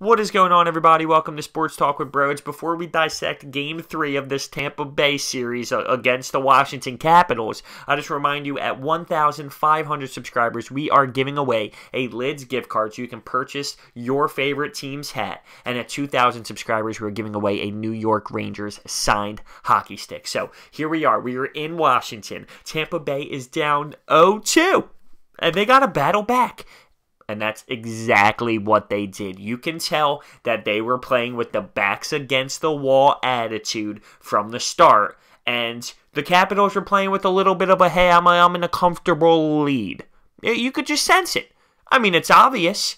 What is going on, everybody? Welcome to Sports Talk with Brodes. Before we dissect Game 3 of this Tampa Bay series uh, against the Washington Capitals, I just remind you at 1,500 subscribers, we are giving away a Lids gift card so you can purchase your favorite team's hat. And at 2,000 subscribers, we're giving away a New York Rangers signed hockey stick. So here we are. We are in Washington. Tampa Bay is down 0 2, and they got to battle back. And that's exactly what they did. You can tell that they were playing with the backs against the wall attitude from the start. And the Capitals were playing with a little bit of a hey, I'm, I'm in a comfortable lead. You could just sense it. I mean, it's obvious.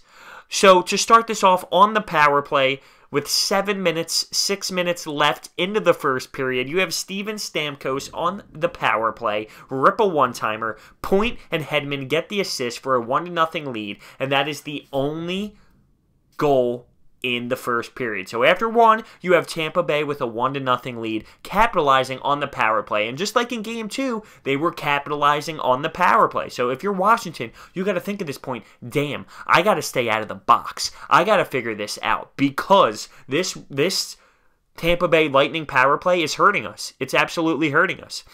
So to start this off on the power play, with seven minutes, six minutes left into the first period, you have Steven Stamkos on the power play, rip a one timer, Point and Hedman get the assist for a one to nothing lead, and that is the only goal in the first period. So after one, you have Tampa Bay with a one to nothing lead, capitalizing on the power play. And just like in game two, they were capitalizing on the power play. So if you're Washington, you got to think at this point, damn, I got to stay out of the box. I got to figure this out because this this Tampa Bay Lightning power play is hurting us. It's absolutely hurting us.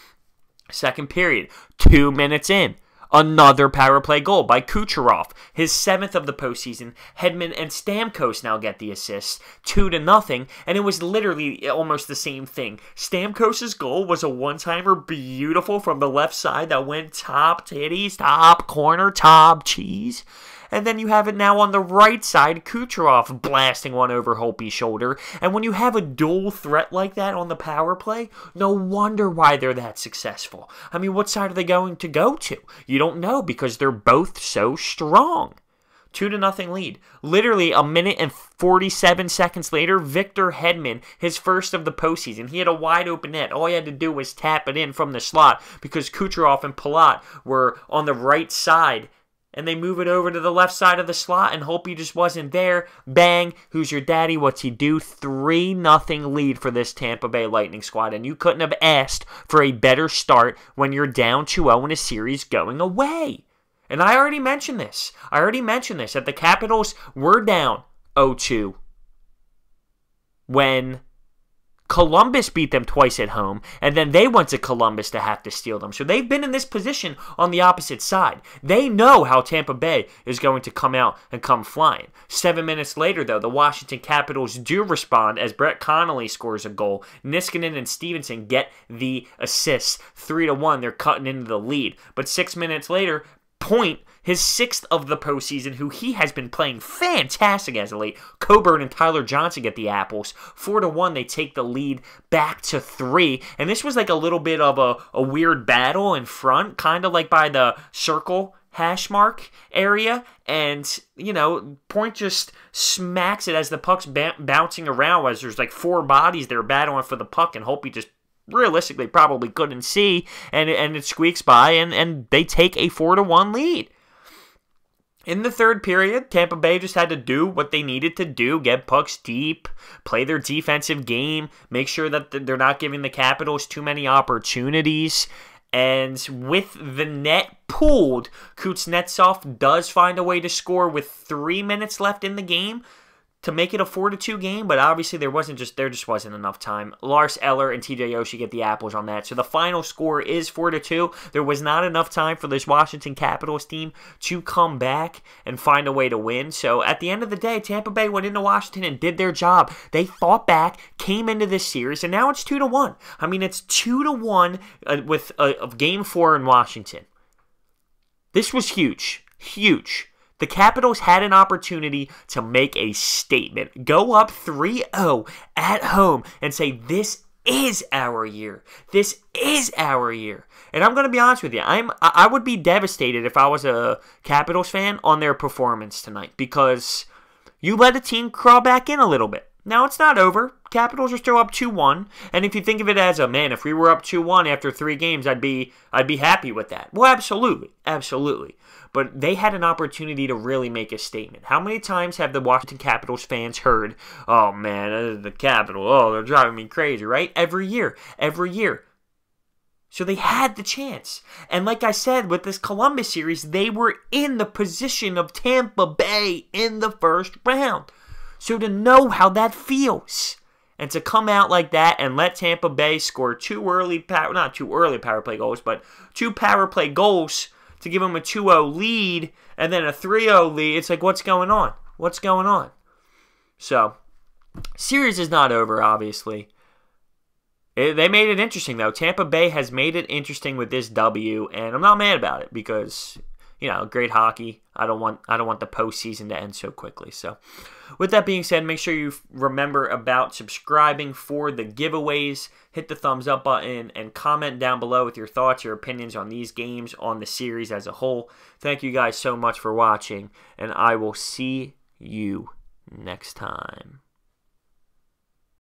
Second period, two minutes in. Another power play goal by Kucherov, his seventh of the postseason. Hedman and Stamkos now get the assists, two to nothing, and it was literally almost the same thing. Stamkos's goal was a one-timer, beautiful from the left side that went top titties, top corner, top cheese. And then you have it now on the right side, Kucherov blasting one over Holtby's shoulder. And when you have a dual threat like that on the power play, no wonder why they're that successful. I mean, what side are they going to go to? You don't know because they're both so strong. Two to nothing lead. Literally a minute and 47 seconds later, Victor Hedman, his first of the postseason, he had a wide open net. All he had to do was tap it in from the slot because Kucherov and Palat were on the right side and they move it over to the left side of the slot and Holtby just wasn't there. Bang, who's your daddy? What's he do? 3 nothing lead for this Tampa Bay Lightning squad. And you couldn't have asked for a better start when you're down 2 0 in a series going away. And I already mentioned this. I already mentioned this that the Capitals were down 0 2 when Columbus beat them twice at home, and then they went to Columbus to have to steal them. So they've been in this position on the opposite side. They know how Tampa Bay is going to come out and come flying. Seven minutes later, though, the Washington Capitals do respond as Brett Connolly scores a goal. Niskanen and Stephenson get the assists. Three to one, they're cutting into the lead. But six minutes later, Point his sixth of the postseason, who he has been playing fantastic as of late. Coburn and Tyler Johnson get the apples. Four to one, they take the lead back to three. And this was like a little bit of a, a weird battle in front, kind of like by the circle hash mark area and you know point just smacks it as the puck's bouncing around as there's like four bodies there battling for the puck and Holtby just realistically probably couldn't see and and it squeaks by and and they take a 4 to 1 lead in the third period, Tampa Bay just had to do what they needed to do get pucks deep, play their defensive game, make sure that they're not giving the Capitals too many opportunities. And with the net pulled, Kuznetsov does find a way to score with three minutes left in the game to make it a 4 to 2 game, but obviously there wasn't just there just wasn't enough time. Lars Eller and TJ Oshie get the apples on that. So the final score is 4 to 2. There was not enough time for this Washington Capitals team to come back and find a way to win. So at the end of the day, Tampa Bay went into Washington and did their job. They fought back, came into this series, and now it's 2 to 1. I mean, it's 2 to 1 uh, with uh, game 4 in Washington. This was huge. Huge. The Capitals had an opportunity to make a statement, go up 3 0 at home, and say, This is our year. This is our year. And I'm going to be honest with you. I'm I would be devastated if I was a Capitals fan on their performance tonight because you let a team crawl back in a little bit. Now it's not over. Capitals are still up 2-1, and if you think of it as a man, if we were up 2-1 after 3 games, I'd be I'd be happy with that. Well, absolutely. Absolutely but they had an opportunity to really make a statement. How many times have the Washington Capitals fans heard, oh man, uh, the Capital, oh, they're driving me crazy, right? Every year, every year. So they had the chance. And like I said, with this Columbus series, they were in the position of Tampa Bay in the first round. So to know how that feels and to come out like that and let Tampa Bay score two early power not two early power play goals, but two power play goals to give them a 2-0 lead and then a 3-0 lead. It's like what's going on? What's going on? So, series is not over obviously. It, they made it interesting though. Tampa Bay has made it interesting with this W and I'm not mad about it because you know, great hockey. I don't want I don't want the postseason to end so quickly. So, with that being said, make sure you remember about subscribing for the giveaways. Hit the thumbs up button and comment down below with your thoughts, your opinions on these games, on the series as a whole. Thank you guys so much for watching, and I will see you next time.